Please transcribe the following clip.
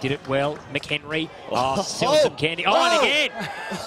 Did it well. McHenry. Oh, still some candy. Oh, and again.